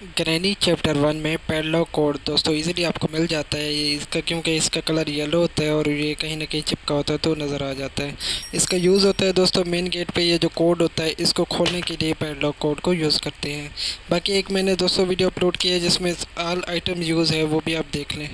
Granny chapter one में padlock code दोस्तों easily आपको मिल जाता है ये इसका, क्योंकि इसका कलर येलो होता है और ये कहीं ना कहीं चिपका होता है तो नज़र आ जाता है। इसका यूज़ होता है दोस्तों मेन गेट पे ये जो कोड होता है, इसको खोलने के लिए पैडलॉक कोड को यूज़ करते हैं। बाकी एक मैंने दोस्तों वीडियो अपलोड किया है जिसमें ऑल आइटम यूज़ है, वो भी आप देख लें।